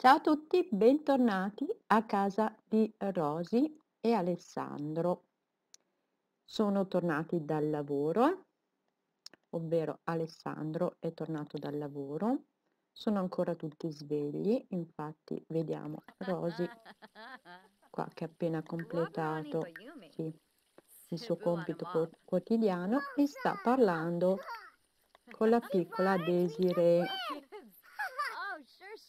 Ciao a tutti, bentornati a casa di Rosy e Alessandro. Sono tornati dal lavoro, ovvero Alessandro è tornato dal lavoro. Sono ancora tutti svegli, infatti vediamo Rosy qua che ha appena completato sì, il suo compito quotidiano e sta parlando con la piccola Desiree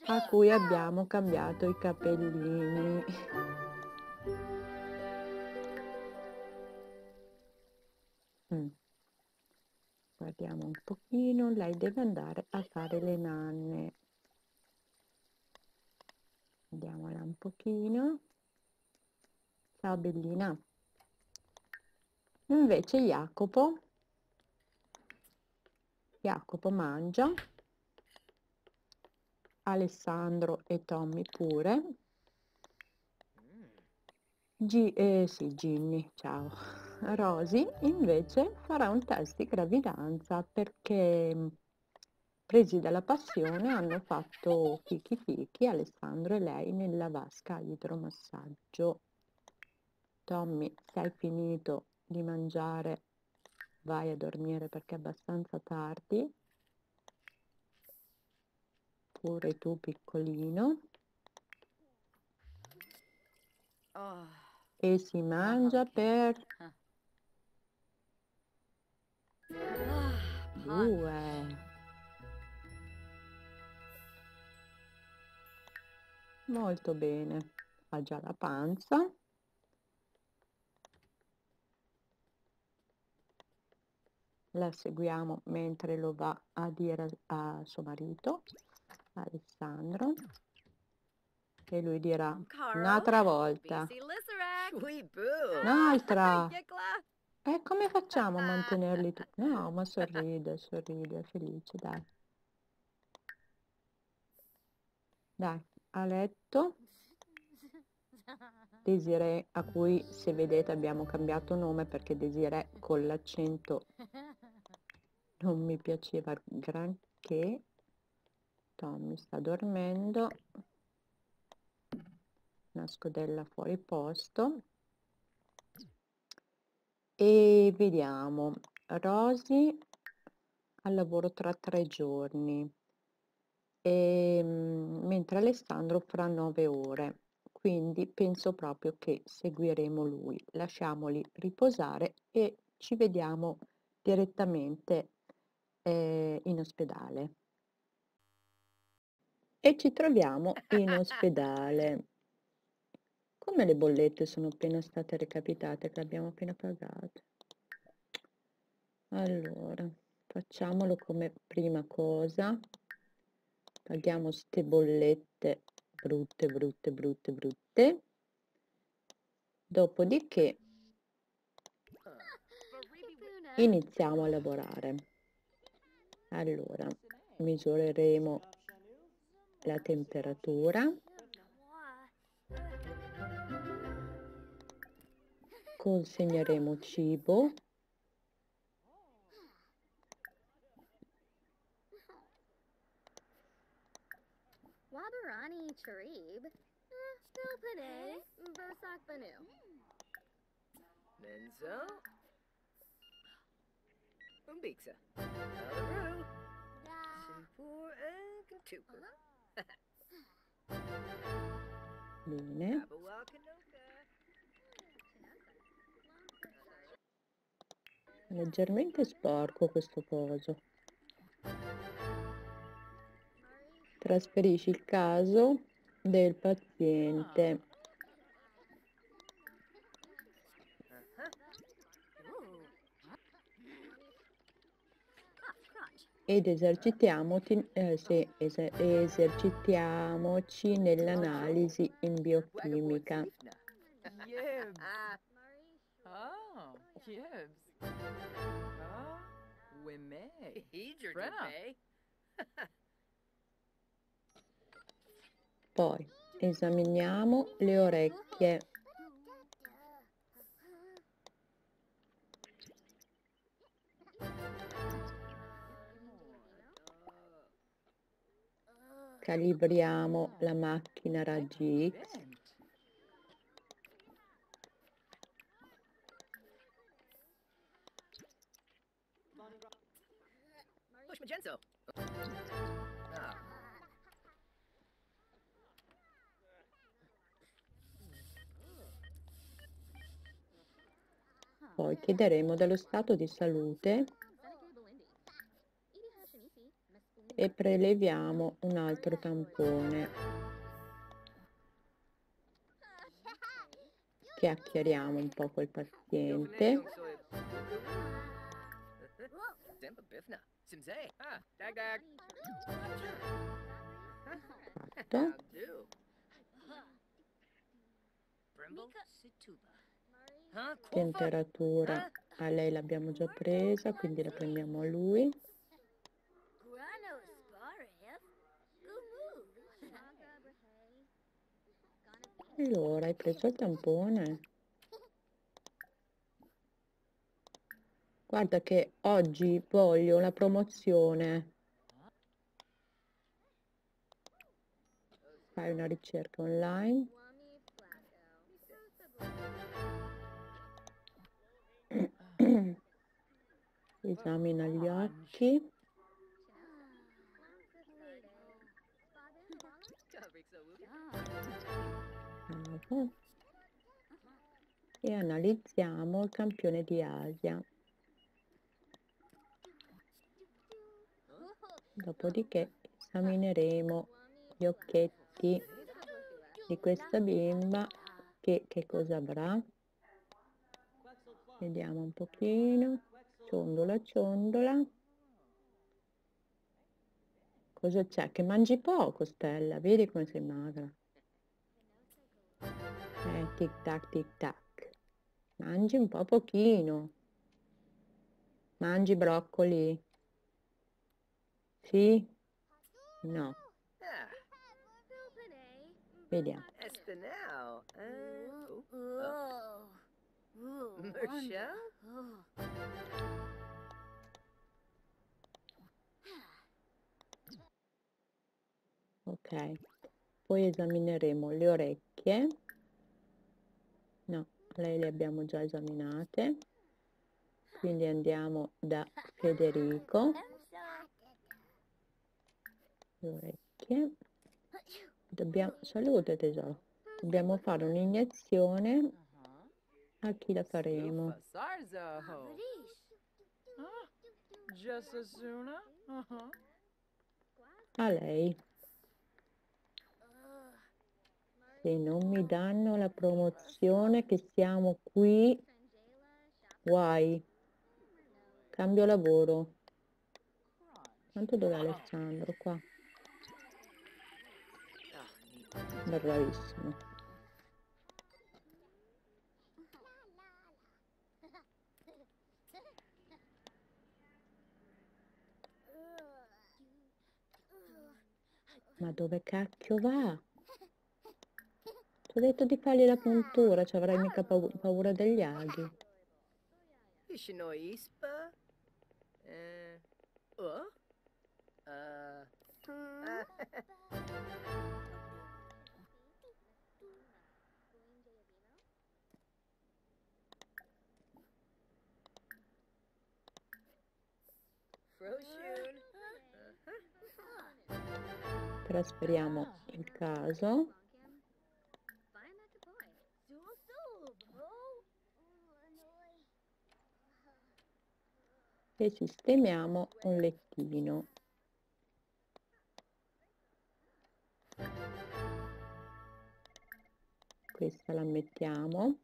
a cui abbiamo cambiato i capellini. Mm. Guardiamo un pochino, lei deve andare a fare le nanne. Vediamola un pochino. Ciao bellina. Invece Jacopo, Jacopo mangia Alessandro e Tommy pure. G eh, sì, Ginny, ciao. Rosy invece farà un test di gravidanza perché mm, presi dalla passione hanno fatto fichi fichi Alessandro e lei nella vasca idromassaggio. Tommy, se hai finito di mangiare vai a dormire perché è abbastanza tardi pure tu piccolino. Oh. e si mangia per due. Molto bene. Ha già la panza. La seguiamo mentre lo va a dire a suo marito Alessandro e lui dirà un'altra volta. un'altra. E come facciamo a mantenerli tutti no ma sorride sorride è felice dai. Dai a letto. Desiree a cui se vedete abbiamo cambiato nome perché Desiree con l'accento non mi piaceva granché Tommy sta dormendo. Una scodella fuori posto. E vediamo. Rosy al lavoro tra tre giorni. E, ehm, mentre Alessandro fra nove ore. Quindi penso proprio che seguiremo lui. Lasciamoli riposare e ci vediamo direttamente eh, in ospedale e ci troviamo in ospedale. Come le bollette sono appena state recapitate, che abbiamo appena pagato. Allora, facciamolo come prima cosa. Paghiamo ste bollette brutte, brutte, brutte, brutte. Dopodiché iniziamo a lavorare. Allora, misureremo la temperatura. Consegneremo cibo. Wabarani Charib, Stilpane, Bursak Banu. Menzo, Umbixa, Simpur, and Kentuka. Bene. Leggermente sporco questo coso. Trasferisci il caso del paziente. Ed esercitiamoci, eh, sì, eser esercitiamoci nell'analisi in biochimica. Poi esaminiamo le orecchie. Calibriamo la macchina raggi poi chiederemo dello stato di salute e preleviamo un altro tampone. Chiacchieriamo un po' col paziente. Ah, fatto temperatura. A lei l'abbiamo già presa quindi la prendiamo a lui allora hai preso il tampone? Guarda che oggi voglio la promozione. Fai una ricerca online. Esamina gli occhi e analizziamo il campione di Asia. Dopodiché esamineremo gli occhetti di questa bimba che, che cosa avrà? Vediamo un pochino. Ciondola ciondola. Cosa c'è? Che mangi poco Stella vedi come sei magra eh, tic tac tic tac mangi un po' pochino. Mangi broccoli. Sì? No. Vediamo. Ok. Poi esamineremo le orecchie lei le abbiamo già esaminate. Quindi andiamo da Federico. Le orecchie. Dobbiamo salute tesoro. Dobbiamo fare un'iniezione. A chi la faremo? Asuna. Uh-huh. a lei se non mi danno la promozione che siamo qui guai. Cambio lavoro. Tanto dov'è Alessandro? Qua. Bravissimo. Ma dove cacchio va ti ho detto di fargli la puntura ci avrai mica pau- paura degli aghi Ishinoi Ispa? Eh. Froshun. trasferiamo il caso e sistemiamo un lettino. Questa la mettiamo.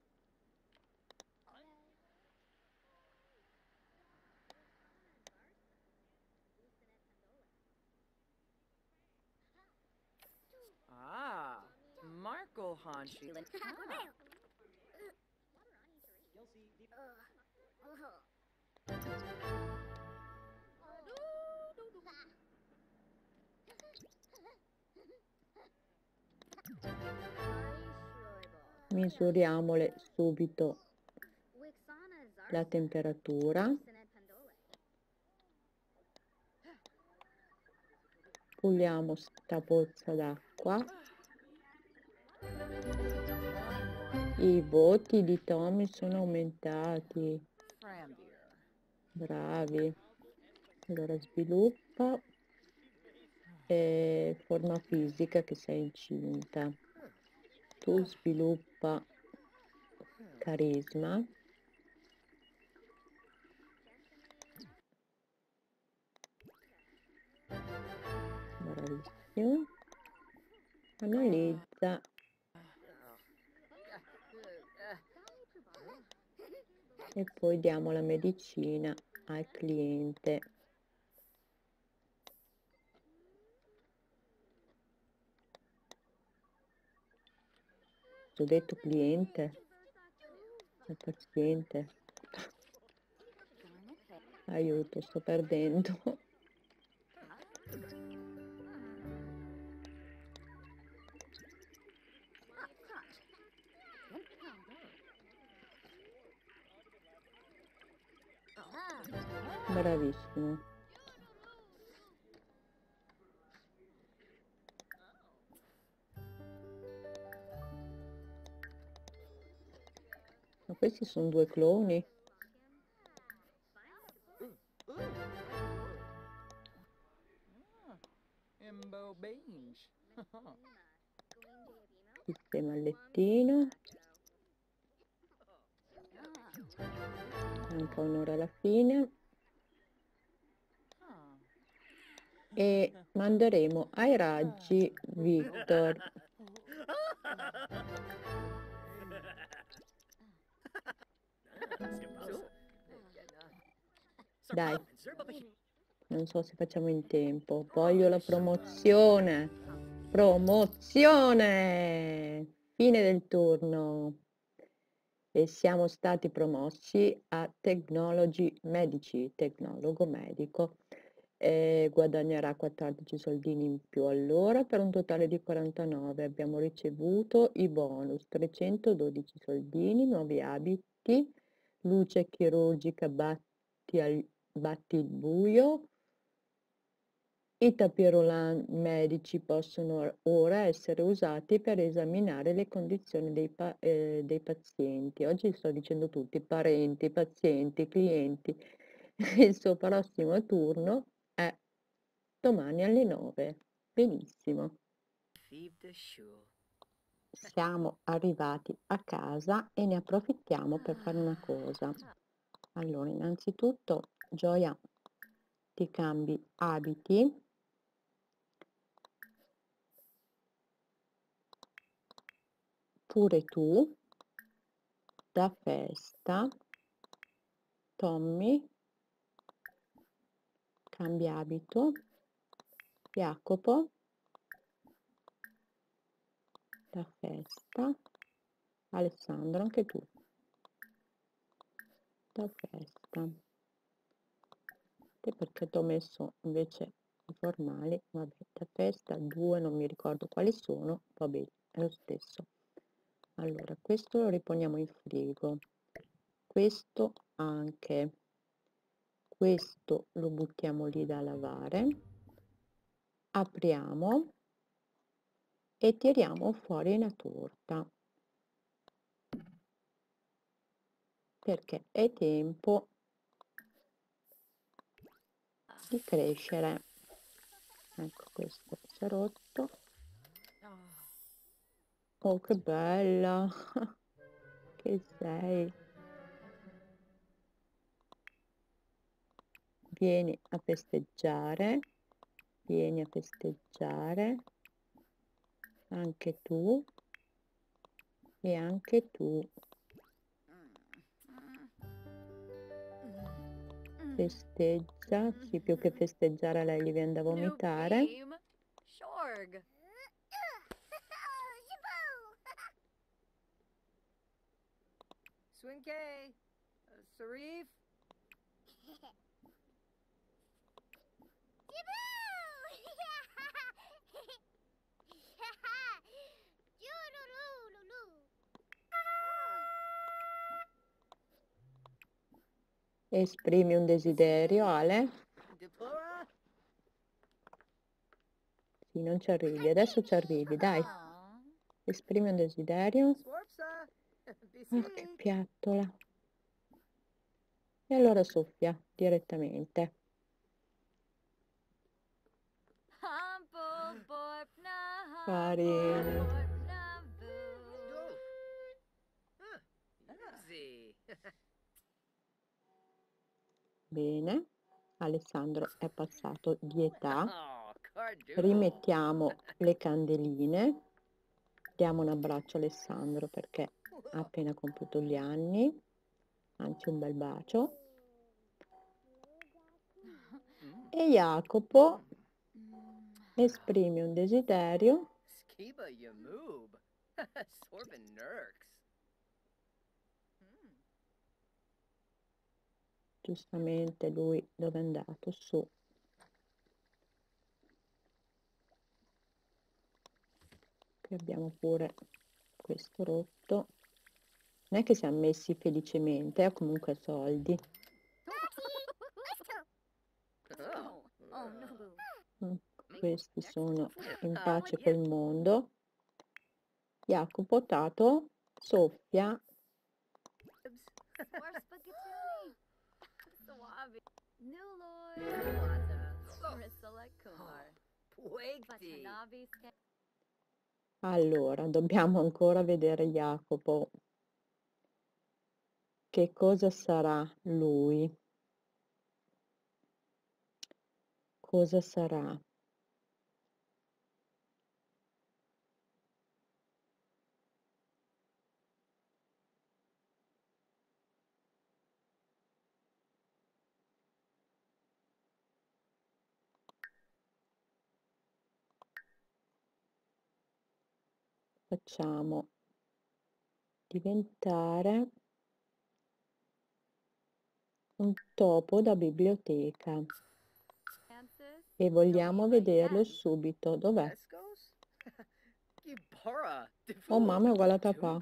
Ah, Markle Hanshi. Misuriamole subito la temperatura puliamo sta pozza d'acqua. I voti di Tommy sono aumentati. Bravi. Allora sviluppa eh, forma fisica che sei incinta. Tu sviluppa carisma. Bravissimo. Analizza. E poi diamo la medicina al cliente. Ho detto cliente, il paziente. Aiuto, sto perdendo. Bravissimo. Questi sono due cloni? Sistema il lettino. Manca un'ora alla fine. E manderemo ai raggi Victor. Dai. Non so se facciamo in tempo. Voglio la promozione. Promozione! Fine del turno. E siamo stati promossi a Technology Medici, tecnologo medico. Eh, guadagnerà 14 soldini in più all'ora per un totale di 49. Abbiamo ricevuto i bonus 312 soldini, nuovi abiti, luce chirurgica batti, al, batti il buio, i tapirolan medici possono ora essere usati per esaminare le condizioni dei, pa eh, dei pazienti. Oggi sto dicendo tutti, parenti, pazienti, clienti. Il suo prossimo turno è domani alle 9. Benissimo. Siamo arrivati a casa e ne approfittiamo per fare una cosa. Allora, innanzitutto, Gioia, ti cambi abiti. Pure tu da festa. Tommy cambia abito. Jacopo da festa. Alessandro anche tu. Da festa. E perché ti ho messo invece i formali? Vabbè da festa due non mi ricordo quali sono. Va bene è lo stesso. Allora questo lo riponiamo in frigo. Questo anche. Questo lo buttiamo lì da lavare. Apriamo e tiriamo fuori la torta. Perché è tempo di crescere. Ecco questo si è rotto oh che bella! Che sei! Vieni a festeggiare vieni a festeggiare anche tu. E anche tu. Festeggia sì più che festeggiare lei gli viene da vomitare Shorg. Swinke. Uh, Sarif. Esprimi un desiderio Ale. Sì, non ci arrivi, adesso ci arrivi, dai. Esprimi un desiderio. Oh, che piattola. E allora soffia direttamente. Carino. Bene. Alessandro è passato di età. Oh. Rimettiamo le candeline. Diamo un abbraccio a Alessandro perché ha appena compiuto gli anni. Anzi, un bel bacio. E Jacopo esprime un desiderio. Skiba Yamoob. Sorbin Nurks. Giustamente lui dove è andato? Su. Qui abbiamo pure questo rotto. Non è che siamo messi felicemente, ha comunque soldi. Mm, Questi sono in pace col mondo. Jacopo Tato soffia. Allora, dobbiamo ancora vedere Jacopo. Che cosa sarà lui? Cosa sarà? Facciamo diventare un topo da biblioteca e vogliamo vederlo subito. Dov'è? Oh mamma è uguale a papà.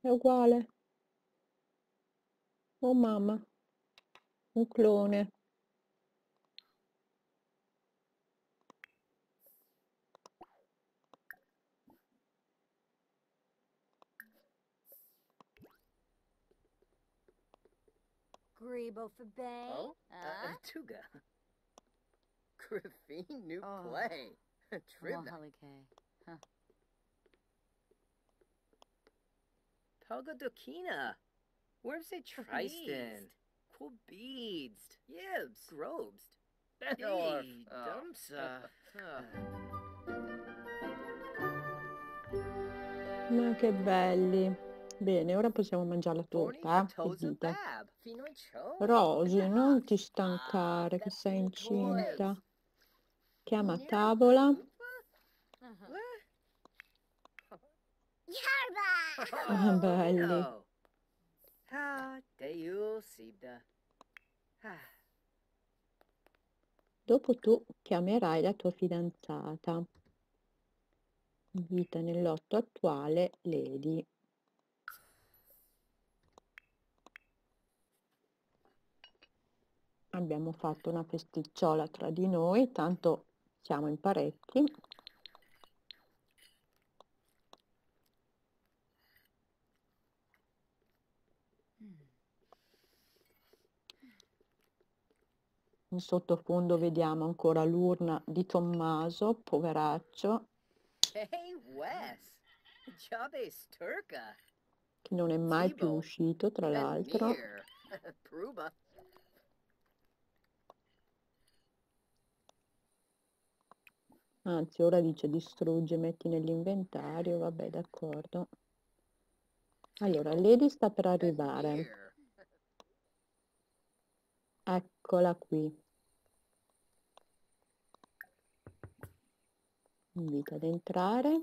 È uguale. Oh mamma, un clone. Grebo for Bay. Oh, uh, Huh? Tuga. Griffin new Oh. play. Tribna. Wahalike. Pelga Dokina. Worms say Tristan. Cool beads. Yibs. Grobes. Bedorf. Hey, Oh. Dumpsa. Ah. Ma che belli. Bene, ora possiamo mangiare la torta. eh? Rosy, non ti Ah, stancare che sei incinta. Chiama a tavola. What? Ah, belli. Dopo tu chiamerai la tua fidanzata. Vita nel lotto attuale, Lady. Abbiamo fatto una festicciola tra di noi, tanto siamo in parecchi. In sottofondo vediamo ancora l'urna di Tommaso, poveraccio, Hey, Wes. Jabe Sturka. che non è mai più uscito, tra l'altro. Anzi, ora dice distrugge, metti nell'inventario, vabbè, d'accordo. Allora, Lady sta per arrivare. Eccola qui. Invita ad entrare.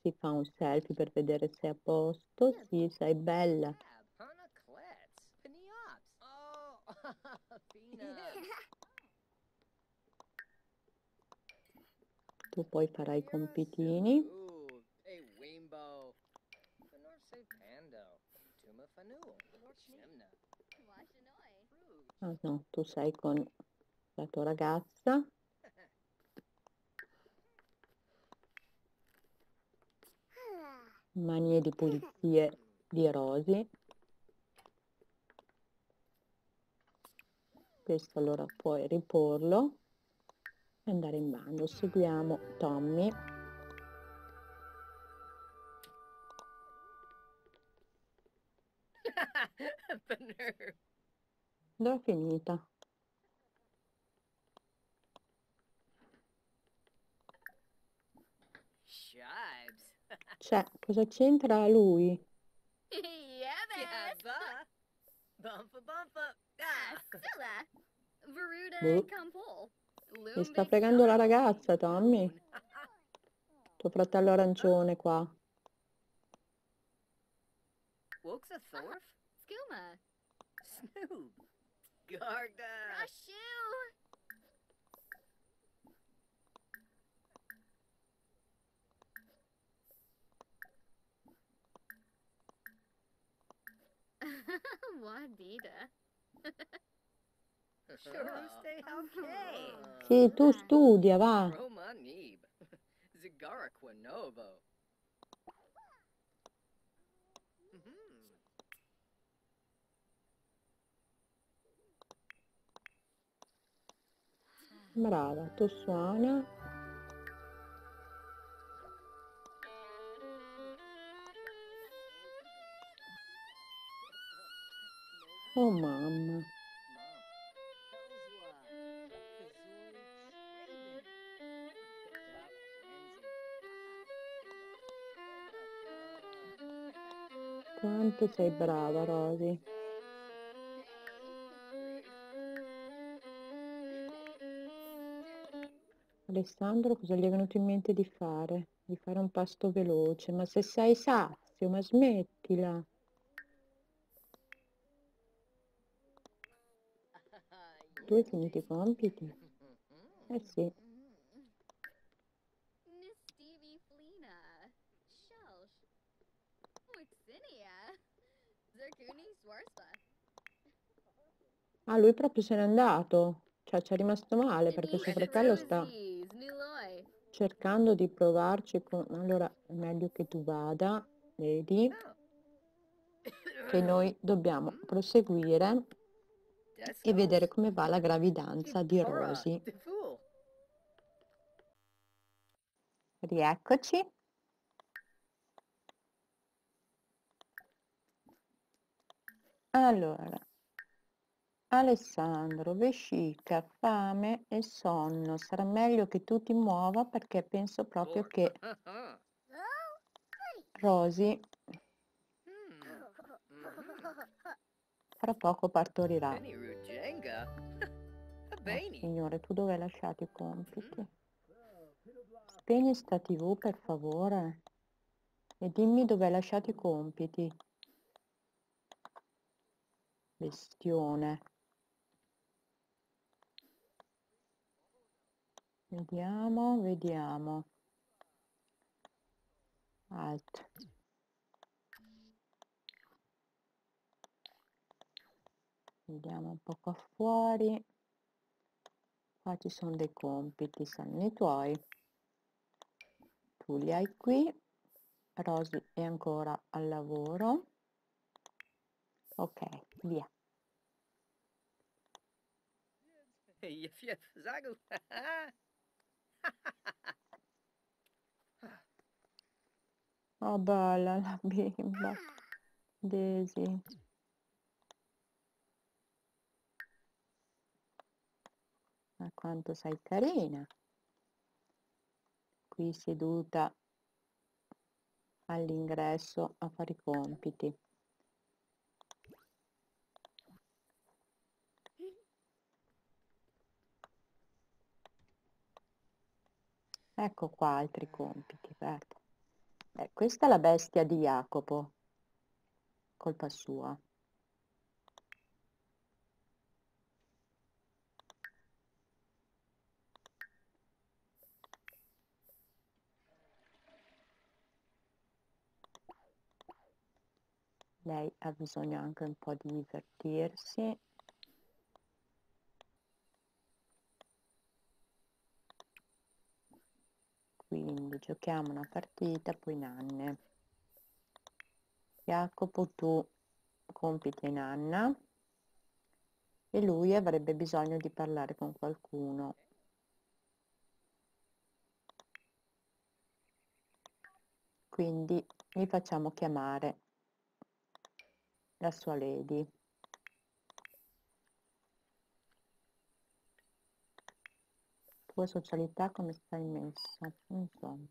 Si fa un selfie per vedere se è a posto. Sì, sei bella. Tu poi farai i compitini. Ah no, tu sei con stato ragazza. Manie di pulizie di Rosy. Questo allora puoi riporlo e andare in bagno. Seguiamo Tommy. Dove è finita? Cioè, cosa c'entra lui? Bumpa bumpa. Ah. Scylla. Veruda Boh. Mi sta fregando la ragazza, Tommy. Tuo fratello arancione qua. Wadida. Okay. Sì, tu studia, va. Quinovo. Mhm. Brava, tu suona. Oh mamma. Quanto sei brava, Rosy. Alessandro, cosa gli è venuto in mente di fare? Di fare un pasto veloce. Ma se sei sazio, ma smettila. Tu hai finito i compiti? Eh sì. Ah, lui proprio se n'è andato. Cioè, ci è rimasto male perché suo fratello sta cercando di provarci con... Allora, è meglio che tu vada, vedi, che noi dobbiamo proseguire e vedere come va la gravidanza di Rosy. Rieccoci. Allora, Alessandro, vescica, fame e sonno. Sarà meglio che tu ti muova perché penso proprio che Rosy fra poco partorirà. Oh, Benny. signore, tu dove hai lasciato i compiti? Spegni sta tv per favore e dimmi dove hai lasciato i compiti. Bestione. Vediamo, vediamo. Alt. Vediamo un po' qua fuori. Qua ci sono dei compiti, saranno i tuoi. Tu li hai qui. Rosy è ancora al lavoro. Ok, via. Zagu. Oh, bella la bimba. Daisy. Ma quanto sei carina. Qui seduta all'ingresso a fare i compiti. Ecco qua altri compiti, guarda. Eh, questa è la bestia di Jacopo. Colpa sua. Lei ha bisogno anche un po' di divertirsi. Quindi giochiamo una partita, poi Nanne. Jacopo, tu compiti Nanna e lui avrebbe bisogno di parlare con qualcuno. Quindi gli facciamo chiamare la sua lady. Tua socialità come stai messa? Insomma.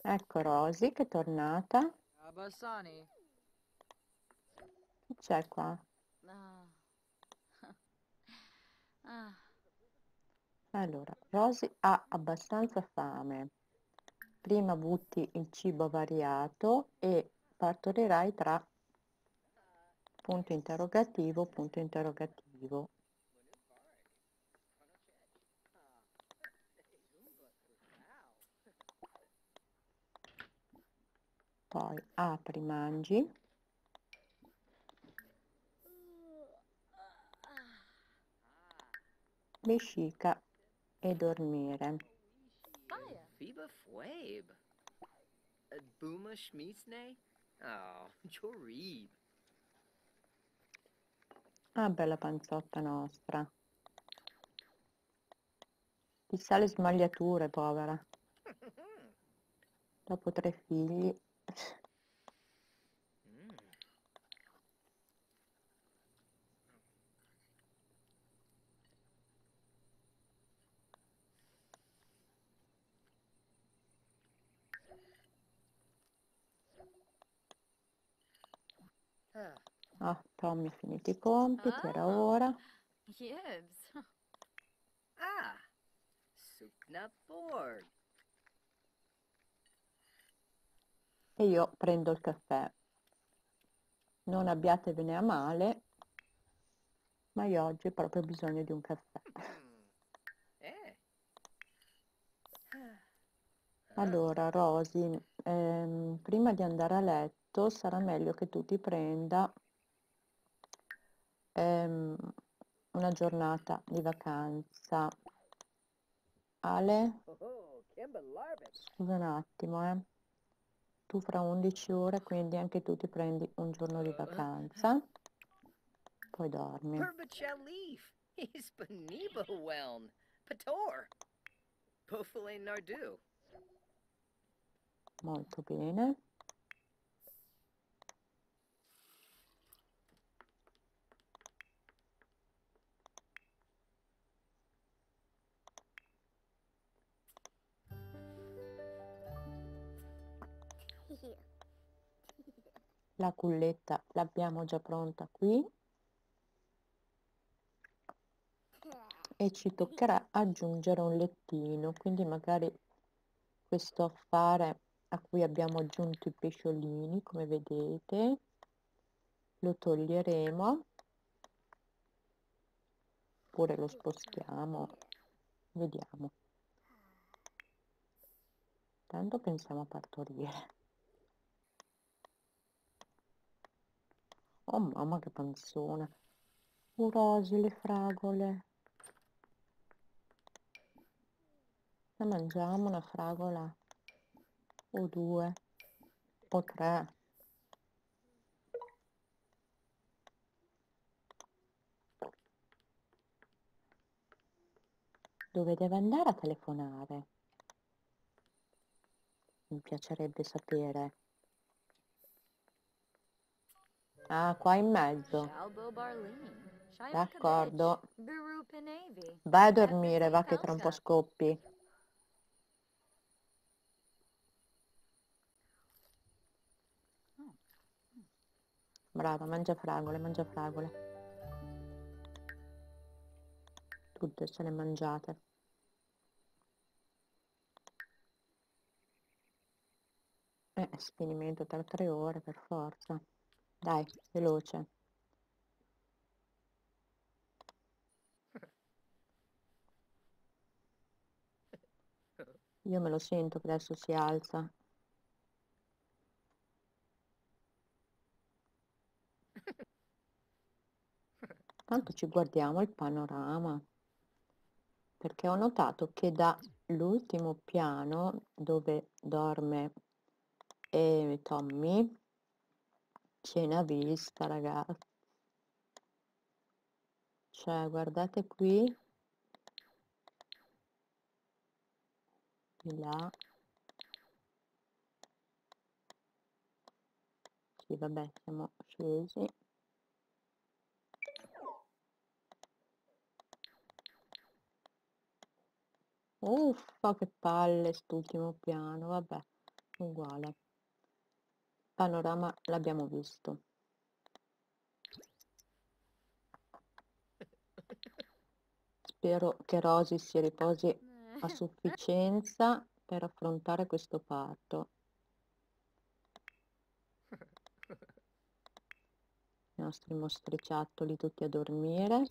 Ecco Rosy che è tornata. Abassani. Chi c'è qua? Ah. Allora, Rosy ha abbastanza fame. Prima butti il cibo variato e partorirai tra punto interrogativo, punto interrogativo. Poi apri, mangi. Vescica e dormire. Fiba Fwabe. Uh, Booma Schmeesney? Oh, Jorib. Ah, bella panzotta nostra. Chissà le smagliature, povera. Dopo tre figli. Mm. Ah, Ah, Tommy ha finito i compiti, era Ah. ora. Yibs. ah, Sukna Board. E io prendo il caffè. Non abbiatevene a male, ma io oggi ho proprio bisogno di un caffè. Hmm. Eh. Ah. Allora, Rosy, ehm, prima di andare a letto sarà meglio che tu ti prenda ehm, una giornata di vacanza. Ale, scusa un attimo, eh. Tu fra 11 ore, quindi anche tu ti prendi un giorno di vacanza, poi dormi. Molto bene. La culletta l'abbiamo già pronta qui e ci toccherà aggiungere un lettino, quindi magari questo affare a cui abbiamo aggiunto i pesciolini, come vedete, lo toglieremo oppure lo spostiamo, vediamo. Tanto pensiamo a partorire. Oh mamma che panzona. Oh Rosy, le fragole. Ne mangiamo una fragola o due o tre. Dove deve andare a telefonare? Mi piacerebbe sapere. Ah, qua in mezzo. D'accordo. Vai a dormire, va che tra un po' scoppi. Brava, mangia fragole, mangia fragole. Tutte se le mangiate. Eh, sfinimento tra tre ore per forza. Dai, veloce. Io me lo sento che adesso si alza. Tanto ci guardiamo il panorama, perché ho notato che dall'ultimo piano dove dorme eh, Tommy una vista, ragazzi. Cioè, guardate qui, di là. Sì, vabbè, siamo scesi. Uffa, che palle st'ultimo piano, vabbè, uguale. Panorama l'abbiamo visto. Spero che Rosy si riposi a sufficienza per affrontare questo parto. I nostri mostriciattoli tutti a dormire.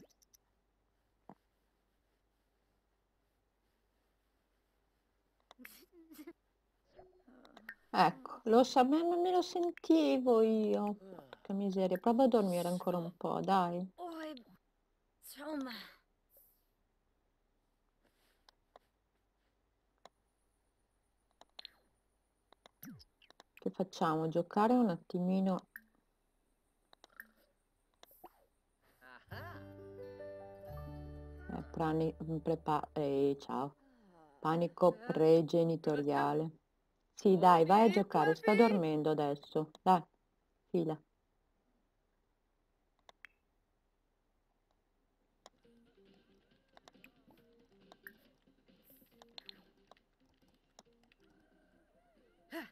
Ecco, lo so, me, me lo sentivo io. Porca miseria, prova a dormire ancora un po', dai. Che facciamo? Giocare un attimino. Eh, prani, prepa- eh, ciao. Panico pregenitoriale. Sì, dai, vai a giocare, sta dormendo adesso. Dai, fila. Ah.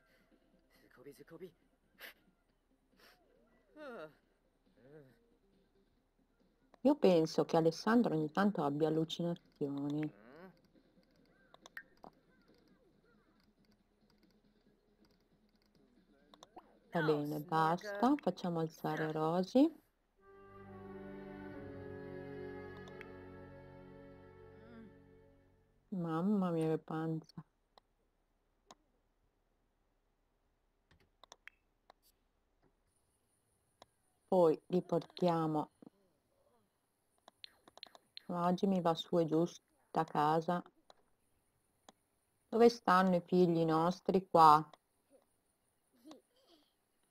Io penso che Alessandro ogni tanto abbia allucinazioni. Va bene, basta. Facciamo alzare Rosy. Mamma mia, che panza. Poi li portiamo. Oggi mi va su e giù sta casa. Dove stanno i figli nostri? Qua.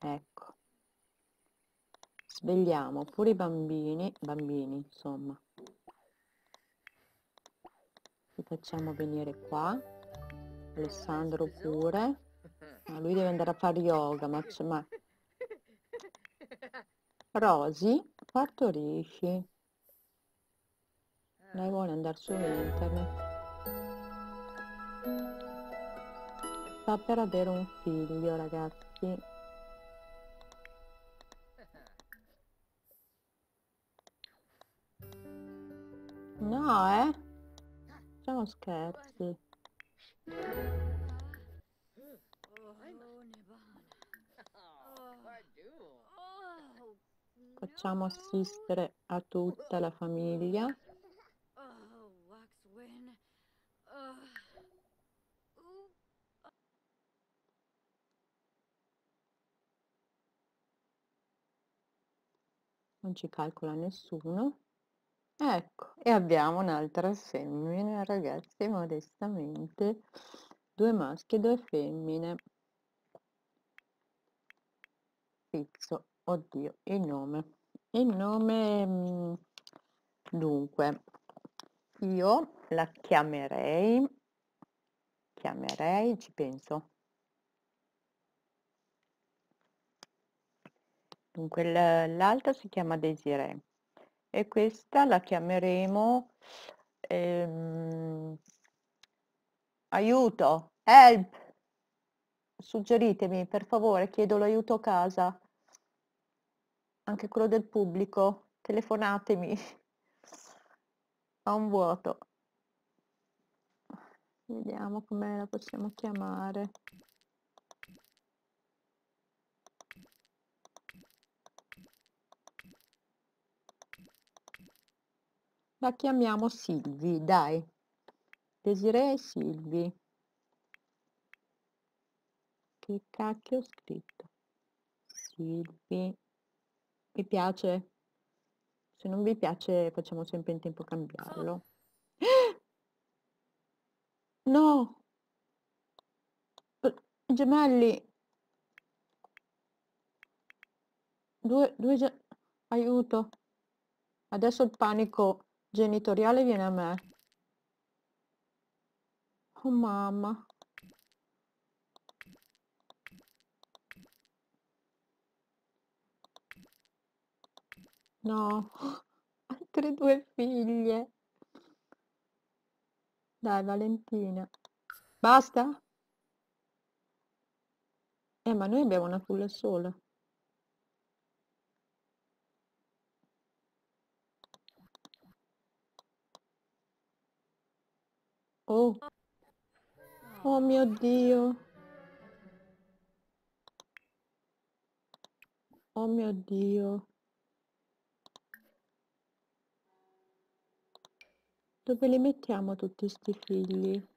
Ecco. Svegliamo pure i bambini, bambini, insomma. Li facciamo venire qua. Alessandro pure. Ma lui deve andare a fare yoga, ma, ma Rosy partorisci. Lei vuole andare su internet. Sta per avere un figlio, ragazzi. No, eh? Facciamo scherzi. Facciamo assistere a tutta la famiglia. Non ci calcola nessuno. Ecco, e abbiamo un'altra femmina, ragazzi, modestamente. Due maschi e due femmine. Pizzo, oddio, il nome. Il nome, mm, dunque, io la chiamerei, chiamerei, ci penso. Dunque, l'altra si chiama Desiree e questa la chiameremo ehm, aiuto, help, suggeritemi per favore, chiedo l'aiuto a casa, anche quello del pubblico, telefonatemi, a un vuoto. Vediamo come la possiamo chiamare. La chiamiamo Silvi, dai. Desiree Silvi. Che cacchio ho scritto? Silvi. Mi piace. Se non vi piace facciamo sempre in tempo a cambiarlo. No! Gemelli! Due, due ge- aiuto! Adesso il panico genitoriale viene a me. Oh mamma. No, altre due figlie. Dai Valentina. Basta? Eh, ma noi abbiamo una culla sola. Oh, oh mio Dio. Oh mio Dio. Dove li mettiamo tutti sti figli?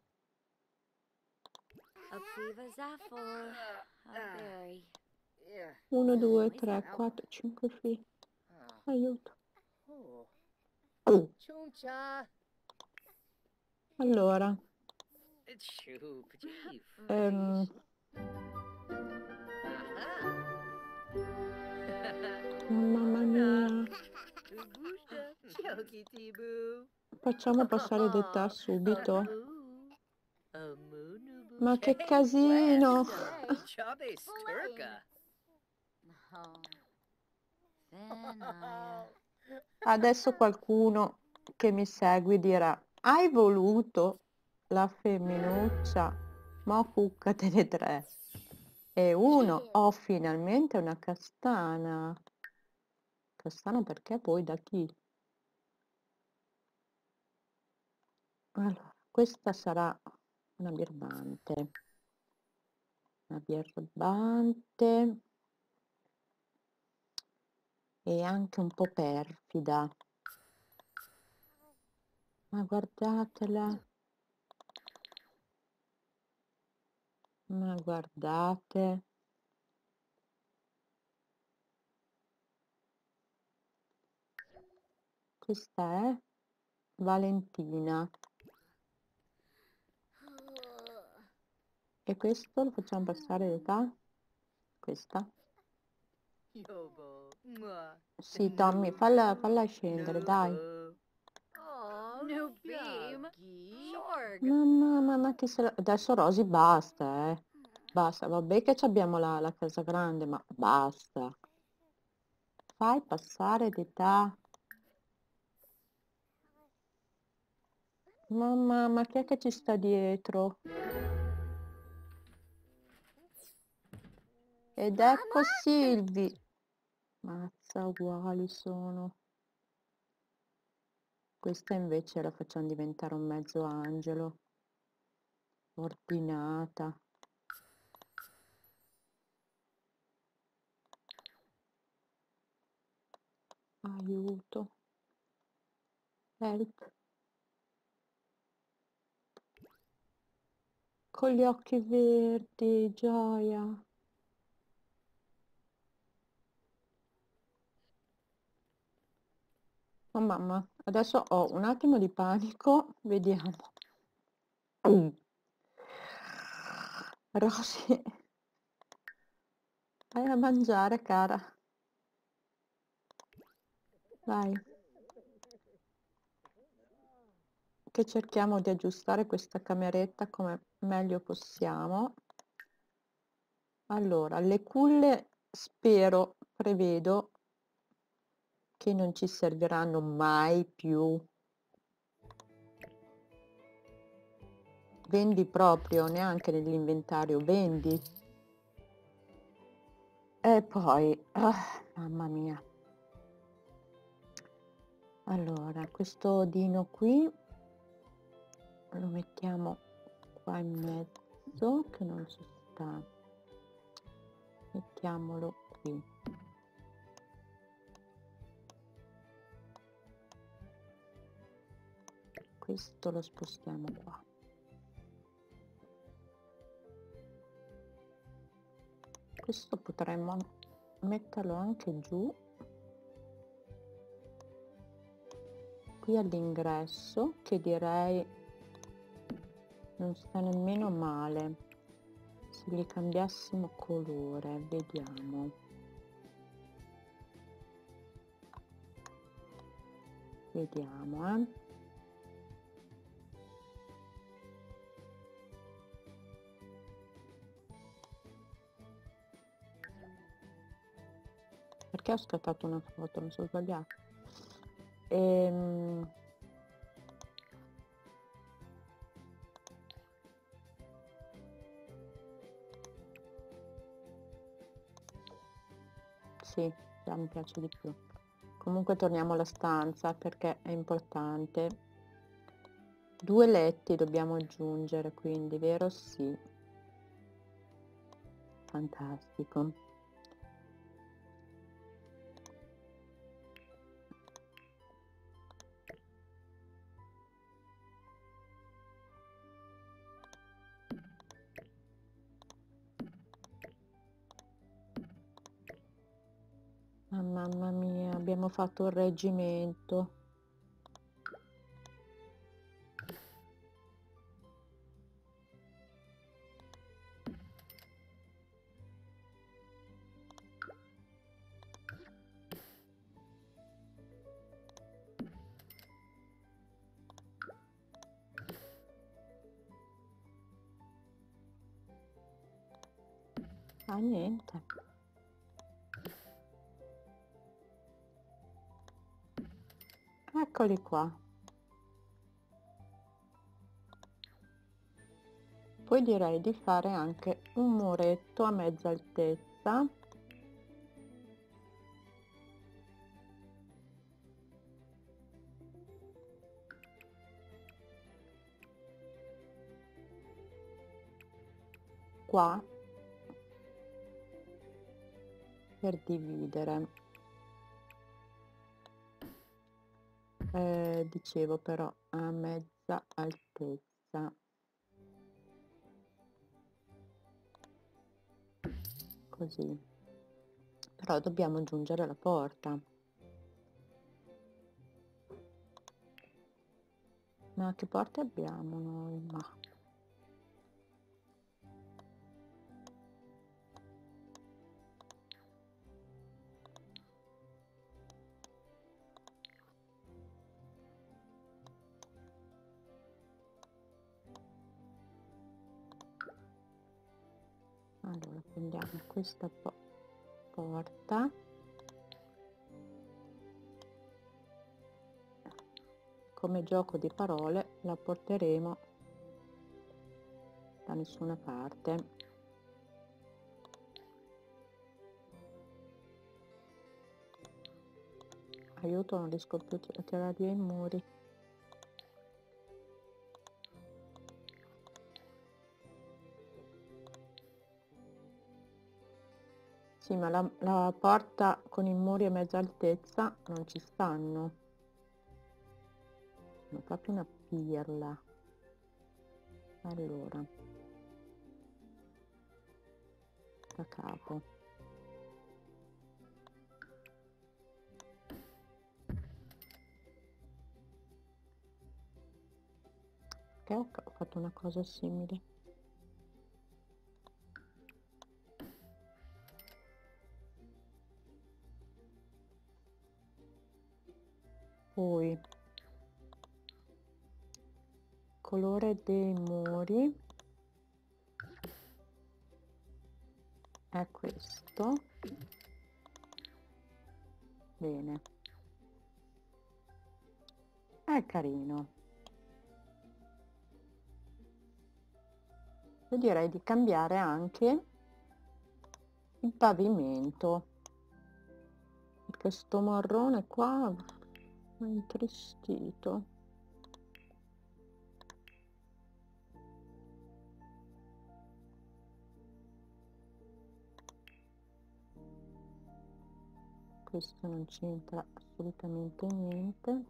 Uno, due, tre, quattro, cinque figli. Oh. Aiuto. Oh. Allora, ehm, mamma mia, facciamo passare d'età subito. Ma che casino! Adesso qualcuno che mi segui dirà, hai voluto la femminuccia, ma cuccatene tre. E uno, ho finalmente una castana. Castana perché poi da chi? Allora, questa sarà una birbante. Una birbante. E anche un po' perfida. Ma guardatela. Ma guardate. Questa è Valentina. E questo lo facciamo passare d'età? Questa? Mwah. Sì, Tommy, falla, falla scendere, dai. New beam. Shorg. Mamma, mamma, che se la- Adesso Rosy basta, eh. Basta, vabbè che ci abbiamo la, la casa grande, ma basta. Fai passare d'età. Mamma, ma chi è che ci sta dietro? Ed ecco Silvi. Mazza, uguali sono. Questa invece la facciamo diventare un mezzo angelo. Ordinata. Aiuto. Help. Con gli occhi verdi, gioia. Oh mamma, adesso ho un attimo di panico, vediamo. Mm. Rosy, vai a mangiare, cara. Vai. Che cerchiamo di aggiustare questa cameretta come meglio possiamo. Allora, le culle spero, prevedo che non ci serviranno mai più. Vendi proprio, neanche nell'inventario, vendi. E poi, ah, mamma mia. Allora, questo dino qui lo mettiamo qua in mezzo che non ci sta. Mettiamolo qui. Questo lo spostiamo qua. Questo potremmo metterlo anche giù. Qui all'ingresso che direi non sta nemmeno male. Se li cambiassimo colore vediamo. Vediamo eh perché ho scattato una foto mi sono sbagliata ehm Sì, già mi piace di più. Comunque torniamo alla stanza perché è importante. Due letti dobbiamo aggiungere, quindi, vero? Sì. Fantastico. Fatto un reggimento. Eccoli qua. Poi direi di fare anche un muretto a mezza altezza. Qua per dividere. Eh, dicevo però a mezza altezza. Così. Però dobbiamo aggiungere la porta. Ma che porte abbiamo noi? Ma... questa po porta. Come gioco di parole la porteremo da nessuna parte. Aiuto non riesco più a tirare via i muri Sì, ma la, la porta con i muri a mezza altezza non ci stanno. Sono proprio una pirla. Allora. Da capo. Ho ho fatto una cosa simile. Poi colore dei muri è questo. Bene. È carino. Io direi di cambiare anche il pavimento perché sto marrone qua intristito questo non c'entra assolutamente niente.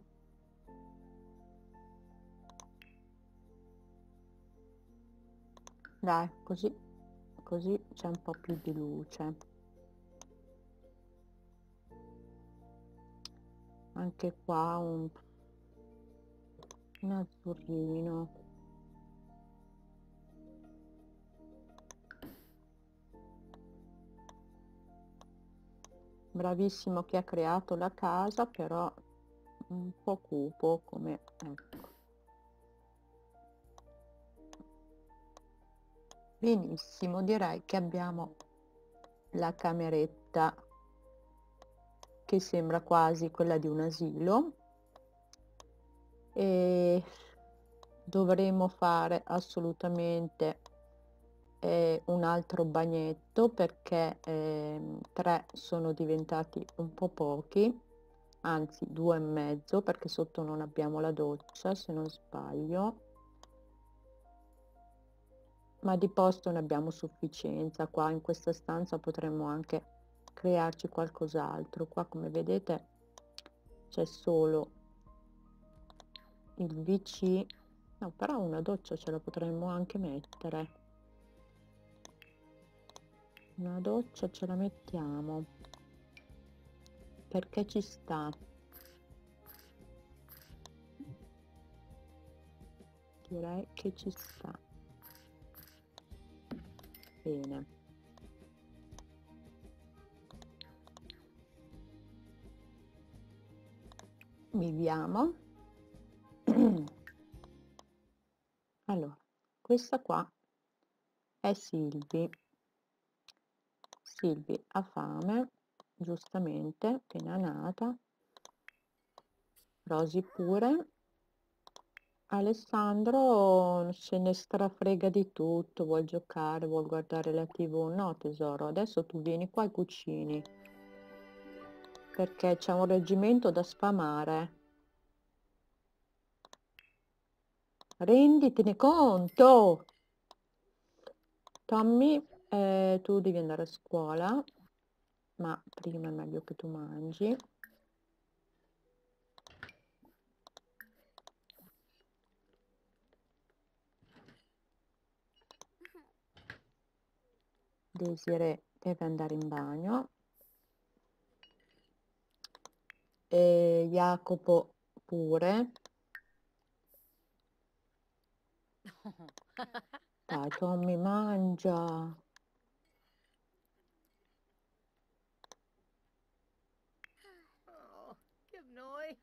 Dai così così c'è un po più di luce anche qua un un azzurrino. Bravissimo chi ha creato la casa però un po' cupo come ecco. Benissimo direi che abbiamo la cameretta che sembra quasi quella di un asilo e dovremo fare assolutamente eh, un altro bagnetto perché eh, tre sono diventati un po' pochi anzi due e mezzo perché sotto non abbiamo la doccia se non sbaglio. Ma di posto ne abbiamo sufficienza. Qua in questa stanza potremmo anche crearci qualcos'altro. Qua come vedete c'è solo il vc no però una doccia ce la potremmo anche mettere. Una doccia ce la mettiamo. Perché ci sta? Direi che ci sta. Bene viviamo allora questa qua è Silvi Silvi ha fame giustamente appena nata Rosy pure Alessandro se ne strafrega di tutto, vuol giocare, vuol guardare la tv. No tesoro, adesso tu vieni qua e cucini. Perché c'è un reggimento da sfamare. Renditene conto! Tommy, eh, tu devi andare a scuola, ma prima è meglio che tu mangi. Desiree deve andare in bagno e Jacopo pure. Dai Tommy mangia.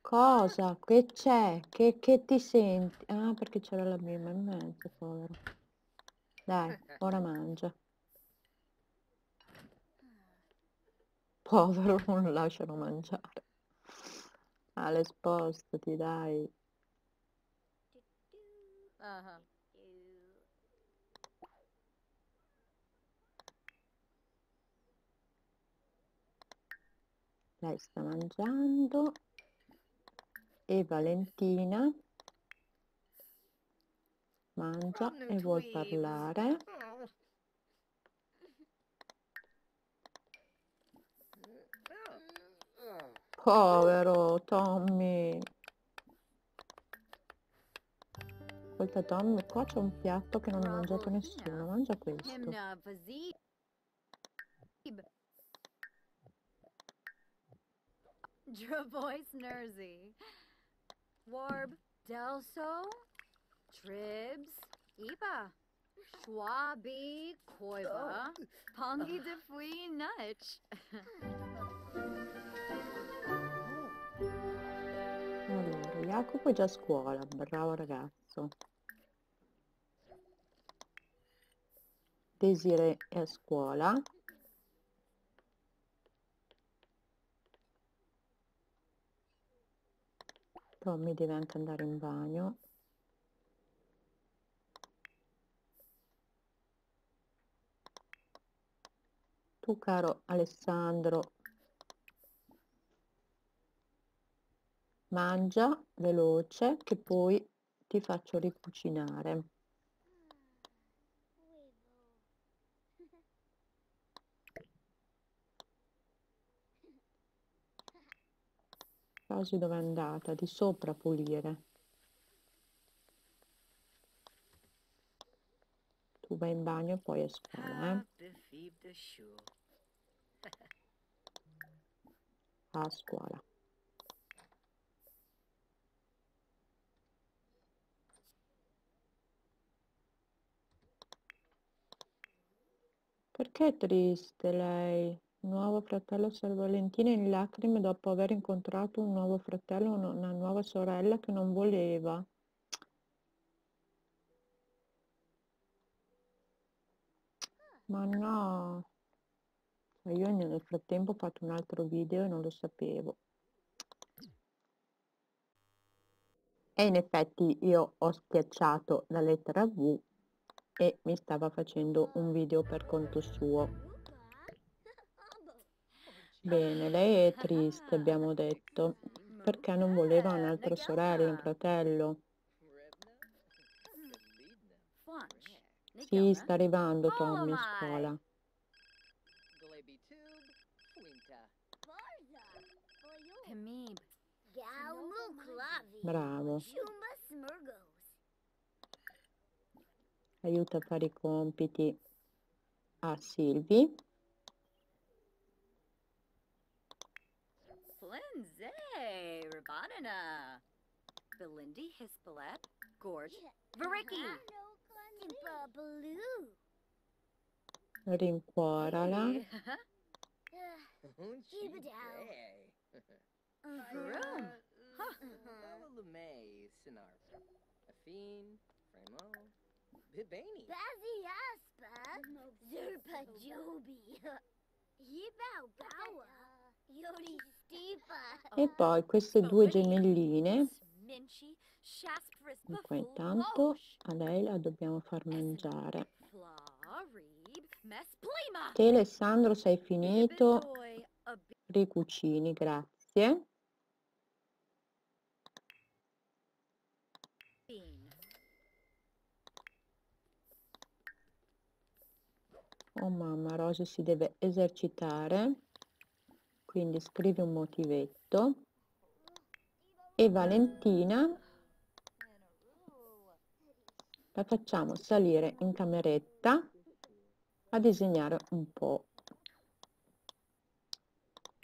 Cosa? Che c'è? Che, che ti senti? Ah perché c'era la bimba in mezzo povero dai ora mangia. Povero non lo lasciano mangiare Ale spostati dai. Uh-huh. lei sta mangiando. E Valentina mangia e vuol parlare Oh. Oh. Povero Tommy ascolta Tommy qua c'è un piatto che non ha mangiato nessuno mangia questo Himna Vazib. Dravois Nersey. Warb Delso. Tribs. Iba. Schwabi Koiba. Pongi de Fui Nutch. Jacopo è già a scuola bravo ragazzo. Desiree è a scuola. Tommy deve anche andare in bagno. Tu caro Alessandro mangia veloce che poi ti faccio ricucinare Rosy dove è andata? Di sopra pulire. Tu vai in bagno e poi a scuola, eh? A scuola. Perché è triste lei? Nuovo fratello Sor Valentina in lacrime dopo aver incontrato un nuovo fratello, una nuova sorella che non voleva. Ma no. Cioè, io nel frattempo ho fatto un altro video e non lo sapevo. E in effetti io ho schiacciato la lettera V e mi stava facendo un video per conto suo. Bene, lei è triste, abbiamo detto, perché non voleva un'altra sorella, un fratello. Sì, sta arrivando Tommy a scuola. Bravo. Aiuta a fare i compiti a Silvi. Flinze. Rabanana. Belindi Hispalet. Gorge. Baloo. Rincuorala. Dow. day. Vroom. LeMay, Sinar. Afine, Framo, Bibani. Bazzy Aspa. Zerpa Joby. Yibao Bawa. Yodi Steepa. E poi queste due gemelline, e qua intanto a lei la dobbiamo far mangiare. Te Alessandro sei finito, ricucini, grazie. Oh mamma, Rosy si deve esercitare, quindi scrivi un motivetto. E Valentina la facciamo salire in cameretta a disegnare un po'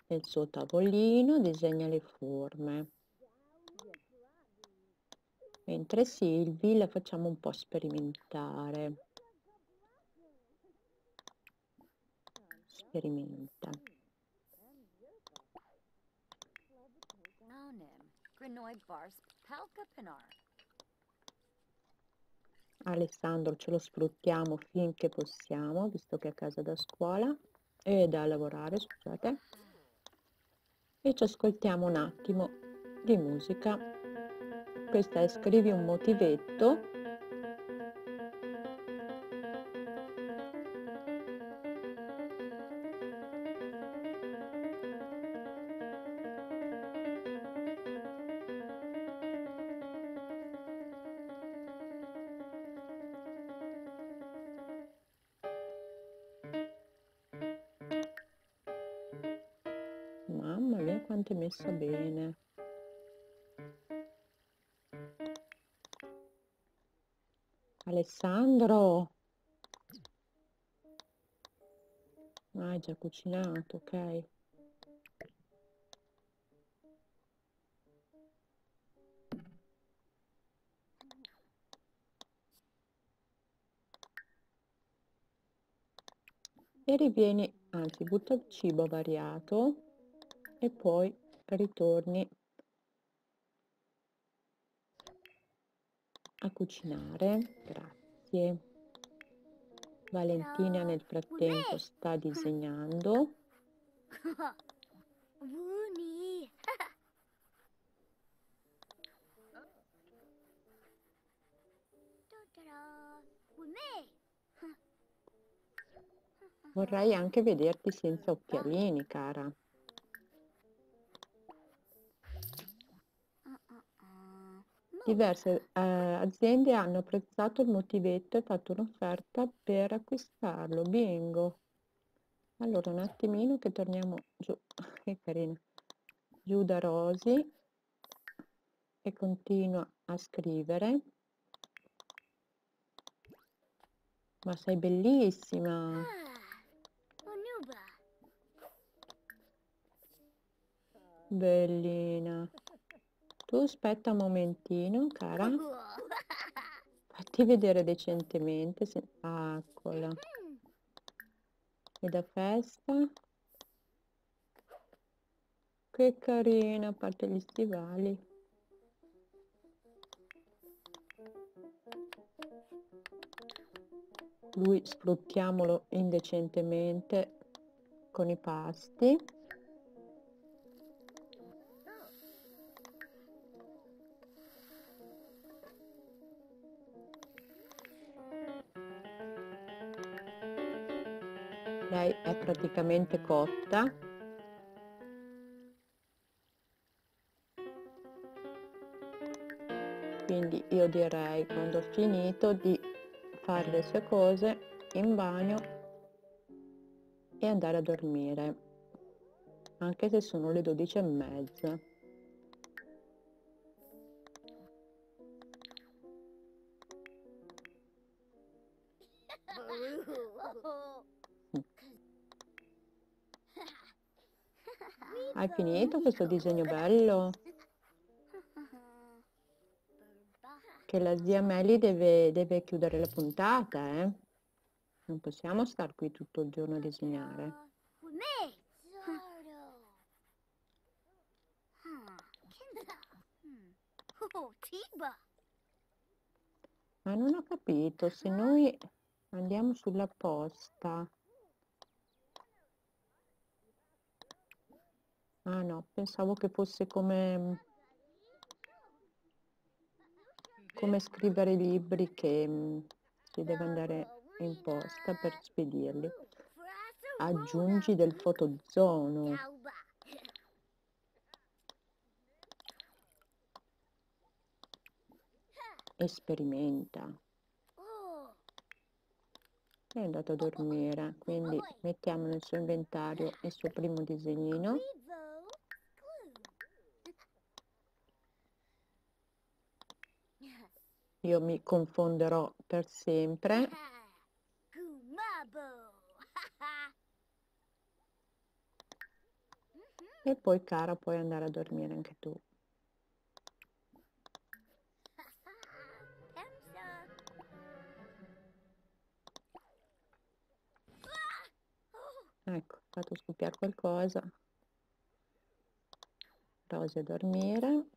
nel suo tavolino, disegna le forme. Mentre Silvi la facciamo un po' sperimentare. Sperimenta. Alessandro ce lo sfruttiamo finché possiamo, visto che è a casa da scuola e da lavorare, scusate. E ci ascoltiamo un attimo di musica. Questa è Scrivi un motivetto. Mamma mia, quanto è messa bene. Alessandro! Ah, hai già cucinato, ok. E rivieni, anzi, butta il cibo variato e poi ritorni a cucinare. Grazie. Valentina nel frattempo sta disegnando. Vorrei anche vederti senza occhialini, cara. Diverse eh, aziende hanno apprezzato il motivetto e fatto un'offerta per acquistarlo. Bingo. Allora, un attimino che torniamo giù. Che carina. Giù da Rosy e continua a scrivere. Ma sei bellissima. Ah. Bellina. Tu aspetta un momentino, cara. Cool. Fatti vedere decentemente. Se... Ah, eccola. e da festa. Che carina, a parte gli stivali. Lui sfruttiamolo indecentemente con i pasti. Praticamente cotta. Quindi io direi quando ho finito di fare le sue cose in bagno e andare a dormire anche se sono le 12 e mezza finito questo disegno bello? che la zia Meli deve, deve chiudere la puntata, eh? Non possiamo star qui tutto il giorno a disegnare. Ma non ho capito, se noi andiamo sulla posta... Ah no, pensavo che fosse come come scrivere libri che mh, si deve andare in posta per spedirli. Aggiungi del fotozono. Esperimenta. È andato a dormire, quindi mettiamo nel suo inventario il suo primo disegnino. Io mi confonderò per sempre. E poi cara puoi andare a dormire anche tu. Ecco, fatto scoppiare qualcosa. Rosy a dormire.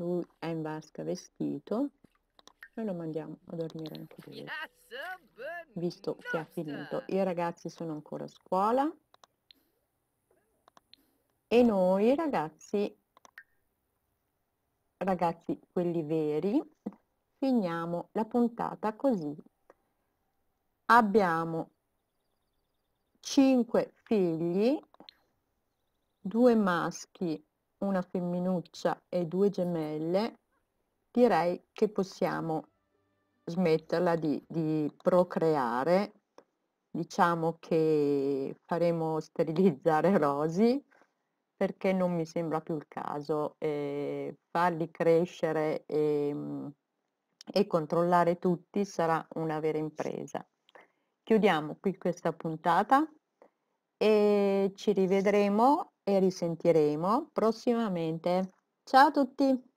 Lui è in vasca vestito e lo mandiamo a dormire anche lui. Visto che ha finito. I ragazzi sono ancora a scuola. E noi ragazzi, ragazzi quelli veri, finiamo la puntata così. Abbiamo cinque figli, due maschi una femminuccia e due gemelle, direi che possiamo smetterla di, di procreare. Diciamo che faremo sterilizzare Rosy perché non mi sembra più il caso. Eh, farli crescere e, e controllare tutti sarà una vera impresa. Chiudiamo qui questa puntata e ci rivedremo e risentiremo prossimamente. Ciao a tutti!